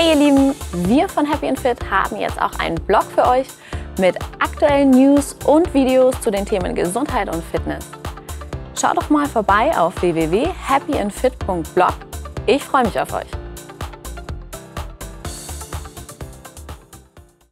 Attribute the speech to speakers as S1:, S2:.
S1: Hey ihr Lieben, wir von Happy and Fit haben jetzt auch einen Blog für euch mit aktuellen News und Videos zu den Themen Gesundheit und Fitness. Schaut doch mal vorbei auf www.happyandfit.blog. Ich freue mich auf euch.